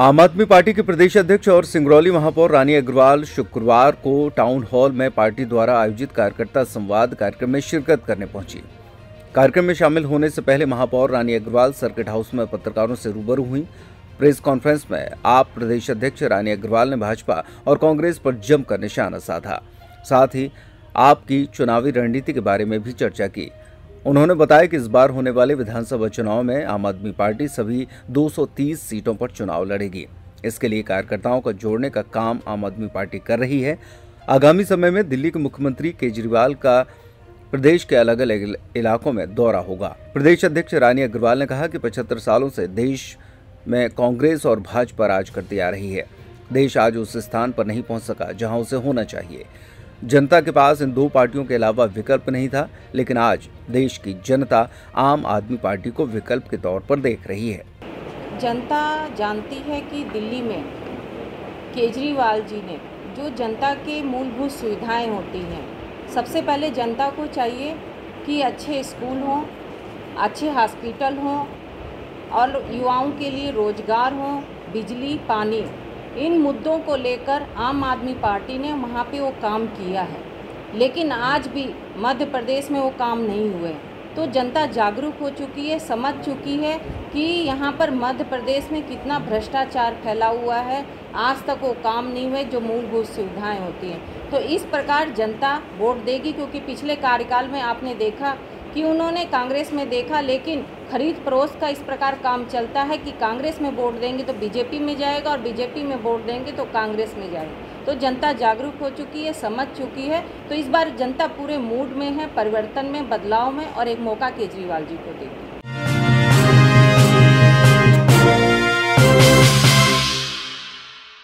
आम आदमी पार्टी के प्रदेश अध्यक्ष और सिंगरौली महापौर रानी अग्रवाल शुक्रवार को टाउन हॉल में पार्टी द्वारा आयोजित कार्यकर्ता संवाद कार्यक्रम में शिरकत करने पहुँची। कार्यक्रम में शामिल होने से पहले महापौर रानी अग्रवाल सर्किट हाउस में पत्रकारों से रूबरू हुई। प्रेस कॉन्फ्रेंस में आप प्रदेश अध्यक्ष रानी अग्रवाल ने भाजपा और कांग्रेस पर जमकर निशाना साधा। साथ ही आपकी चुनावी रणनीति के बारे में भी चर्चा की। उन्होंने बताया कि इस बार होने वाले विधानसभा चुनाव में आम आदमी पार्टी सभी 230 सीटों पर चुनाव लड़ेगी। इसके लिए कार्यकर्ताओं को जोड़ने का काम आम आदमी पार्टी कर रही है। आगामी समय में दिल्ली के मुख्यमंत्री केजरीवाल का प्रदेश के अलग अलग इलाकों में दौरा होगा। प्रदेश अध्यक्ष रानी अग्रवाल ने कहा कि पचहत्तर सालों से देश में कांग्रेस और भाजपा राज करती आ रही है। देश आज उस स्थान पर नहीं पहुँच सका जहाँ उसे होना चाहिए। जनता के पास इन दो पार्टियों के अलावा विकल्प नहीं था, लेकिन आज देश की जनता आम आदमी पार्टी को विकल्प के तौर पर देख रही है। जनता जानती है कि दिल्ली में केजरीवाल जी ने, जो जनता के मूलभूत सुविधाएँ होती हैं, सबसे पहले जनता को चाहिए कि अच्छे स्कूल हों, अच्छे हॉस्पिटल हों, और युवाओं के लिए रोज़गार हों, बिजली, पानी इन मुद्दों को लेकर आम आदमी पार्टी ने वहाँ पे वो काम किया है। लेकिन आज भी मध्य प्रदेश में वो काम नहीं हुए। तो जनता जागरूक हो चुकी है, समझ चुकी है कि यहाँ पर मध्य प्रदेश में कितना भ्रष्टाचार फैला हुआ है। आज तक वो काम नहीं हुए, जो मूलभूत सुविधाएँ होती हैं। तो इस प्रकार जनता वोट देगी, क्योंकि पिछले कार्यकाल में आपने देखा कि उन्होंने कांग्रेस में देखा, लेकिन खरीद परोस का इस प्रकार काम चलता है कि कांग्रेस में वोट देंगे तो बीजेपी में जाएगा और बीजेपी में वोट देंगे तो कांग्रेस में जाएगा। तो जनता जागरूक हो चुकी है, समझ चुकी है। तो इस बार जनता पूरे मूड में है, परिवर्तन में, बदलाव में और एक मौका केजरीवाल जी को देगी